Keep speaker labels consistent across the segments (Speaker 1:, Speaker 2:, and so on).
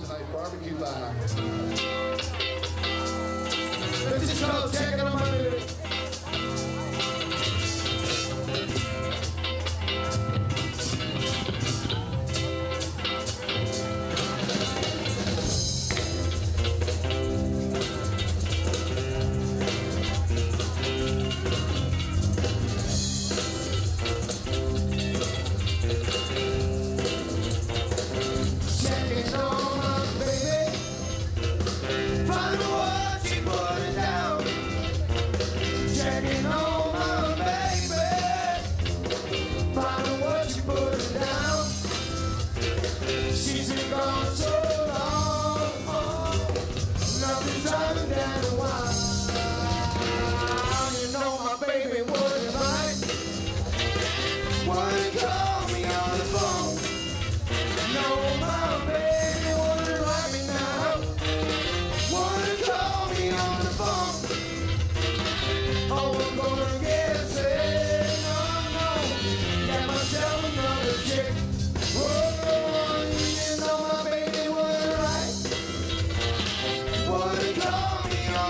Speaker 1: Hill Barbecue Bar.
Speaker 2: This is take.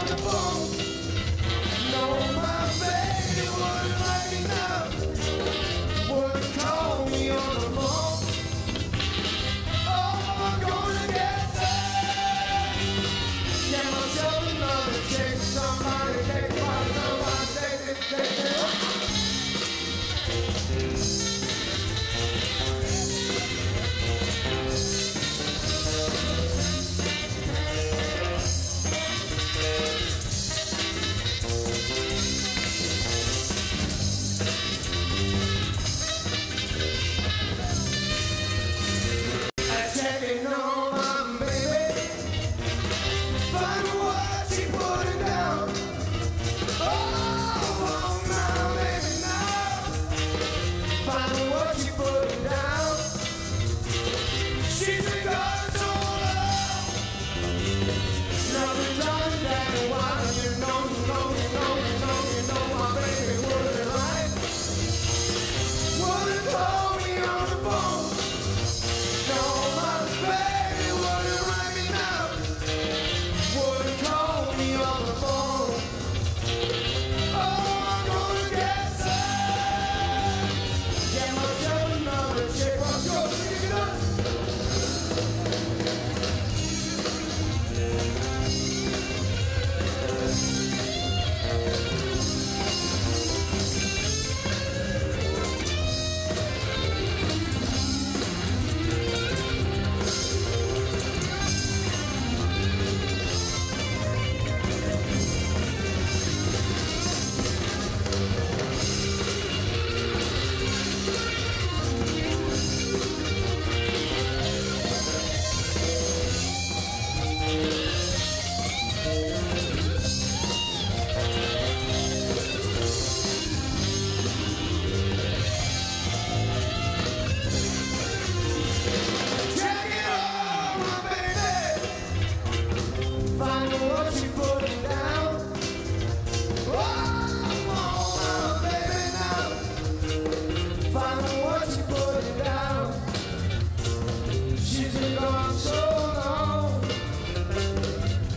Speaker 2: the phone.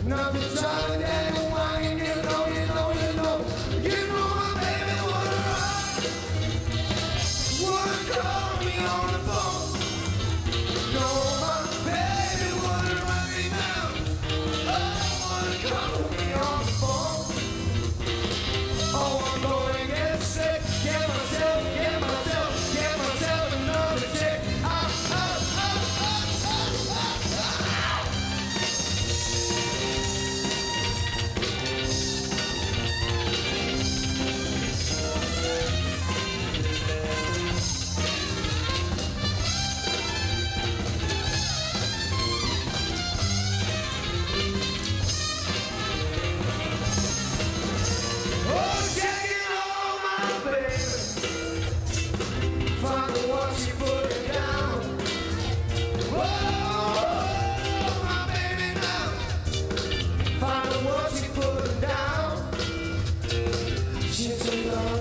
Speaker 2: Now be trying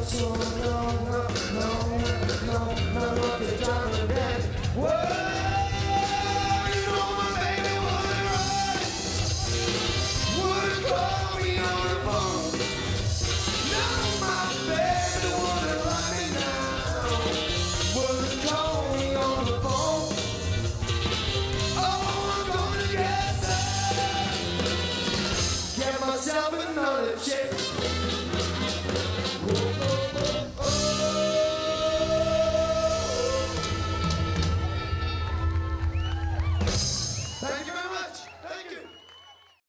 Speaker 2: so long, no, no.